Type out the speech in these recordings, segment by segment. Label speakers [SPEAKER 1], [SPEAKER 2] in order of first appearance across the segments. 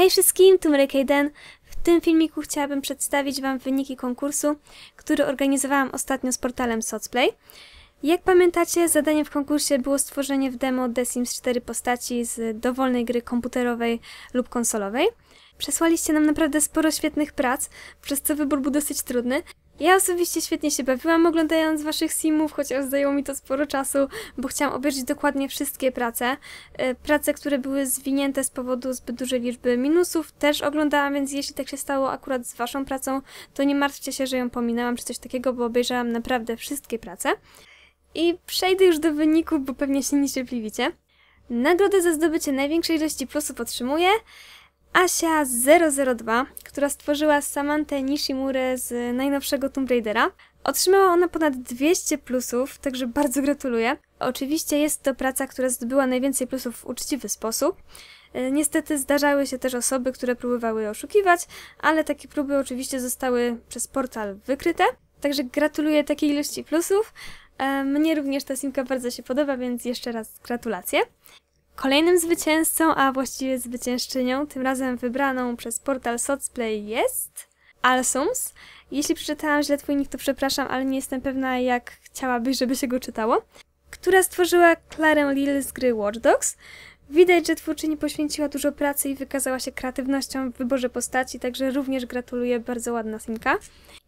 [SPEAKER 1] Hej wszystkim, tu Mary. W tym filmiku chciałabym przedstawić Wam wyniki konkursu, który organizowałam ostatnio z portalem Socplay. Jak pamiętacie, zadaniem w konkursie było stworzenie w demo The Sims 4 postaci z dowolnej gry komputerowej lub konsolowej. Przesłaliście nam naprawdę sporo świetnych prac, przez co wybór był dosyć trudny. Ja osobiście świetnie się bawiłam oglądając waszych simów, chociaż zajęło mi to sporo czasu, bo chciałam obejrzeć dokładnie wszystkie prace. E, Prace, które były zwinięte z powodu zbyt dużej liczby minusów, też oglądałam, więc jeśli tak się stało akurat z waszą pracą, to nie martwcie się, że ją pominęłam czy coś takiego, bo obejrzałam naprawdę wszystkie prace. I przejdę już do wyników, bo pewnie się niecierpliwicie. Nagrodę za zdobycie największej ilości plusów otrzymuje Asia002, która stworzyła Samantę Nishimurę z najnowszego Tomb Raidera. Otrzymała ona ponad 200 plusów, także bardzo gratuluję. Oczywiście jest to praca, która zdobyła najwięcej plusów w uczciwy sposób. E, Niestety zdarzały się też osoby, które próbowały oszukiwać, ale takie próby oczywiście zostały przez portal wykryte. Także gratuluję takiej ilości plusów. E, Mnie również ta simka bardzo się podoba, więc jeszcze raz gratulacje. Kolejnym zwycięzcą, a właściwie zwyciężczynią, tym razem wybraną przez portal Socplay jest Alsums. Jeśli przeczytałam źle twój nick, to przepraszam, ale nie jestem pewna, jak chciałabyś, żeby się go czytało. Która stworzyła Clarę Lil z gry Watch Dogs. Widać, że twórczyni poświęciła dużo pracy i wykazała się kreatywnością w wyborze postaci, także również gratuluję, bardzo ładna simka.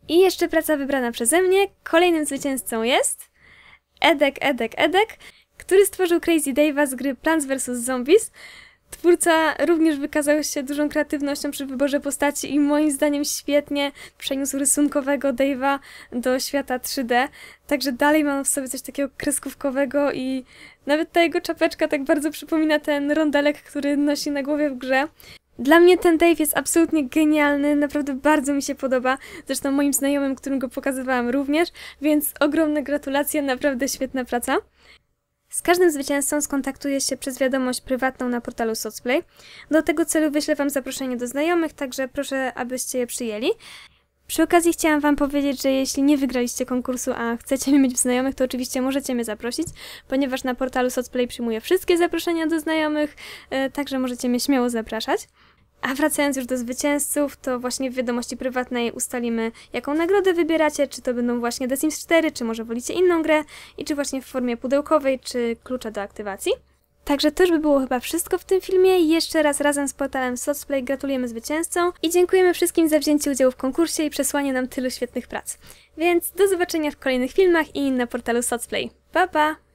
[SPEAKER 1] I jeszcze praca wybrana przeze mnie. Kolejnym zwycięzcą jest Edek, Edek, Edek, który stworzył Crazy Dave'a z gry Plants vs. Zombies. Twórca również wykazał się dużą kreatywnością przy wyborze postaci i moim zdaniem świetnie przeniósł rysunkowego Dave'a do świata 3D. Także dalej mam w sobie coś takiego kreskówkowego i nawet ta jego czapeczka tak bardzo przypomina ten rondelek, który nosi na głowie w grze. Dla mnie ten Dave jest absolutnie genialny, naprawdę bardzo mi się podoba. Zresztą moim znajomym, którym go pokazywałam również, więc ogromne gratulacje, naprawdę świetna praca. Z każdym zwycięzcą skontaktuję się przez wiadomość prywatną na portalu Socplay. Do tego celu wyślę Wam zaproszenie do znajomych, także proszę, abyście je przyjęli. Przy okazji chciałam Wam powiedzieć, że jeśli nie wygraliście konkursu, a chcecie mnie mieć w znajomych, to oczywiście możecie mnie zaprosić, ponieważ na portalu Socplay przyjmuję wszystkie zaproszenia do znajomych, e, także możecie mnie śmiało zapraszać. A wracając już do zwycięzców, to właśnie w wiadomości prywatnej ustalimy, jaką nagrodę wybieracie, czy to będą właśnie The Sims 4, czy może wolicie inną grę, i czy właśnie w formie pudełkowej, czy klucza do aktywacji. Także to już by było chyba wszystko w tym filmie. Jeszcze raz razem z portalem Socplay gratulujemy zwycięzcom i dziękujemy wszystkim za wzięcie udziału w konkursie i przesłanie nam tylu świetnych prac. Więc do zobaczenia w kolejnych filmach i na portalu Socplay. Pa pa!